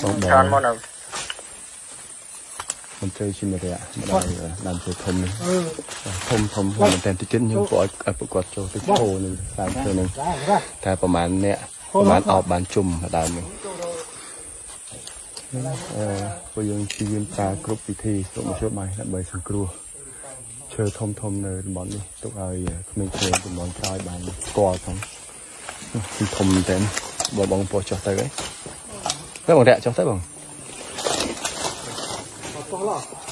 ច្រើនមកនៅមិនត្រូវជាមរៈម្ដងដើមឈើធំនេះធំធំធំមែនតើតិចទៀតខ្ញុំក៏ឲ្យឲ្យប្រកួតចូលទៅឈោនឹងដើមឈើនឹងតែប្រហែលអ្នកប្រហែលអបបានជុំដើមនេះអឺពួកយើងព្យាយាមប្រើគ្រប់វិធីទុកមធ្យោបាយដើម្បីសង្គ្រោះឈើធំធំនៅតំបន់នេះទុកឲ្យក្មេងៗតំបន់ក្រោយបានស្គាល់ផងគឺធំមែនតើបងបងពោះចុះទៅហីទៅបង រាក់ចុះទៅបង好了。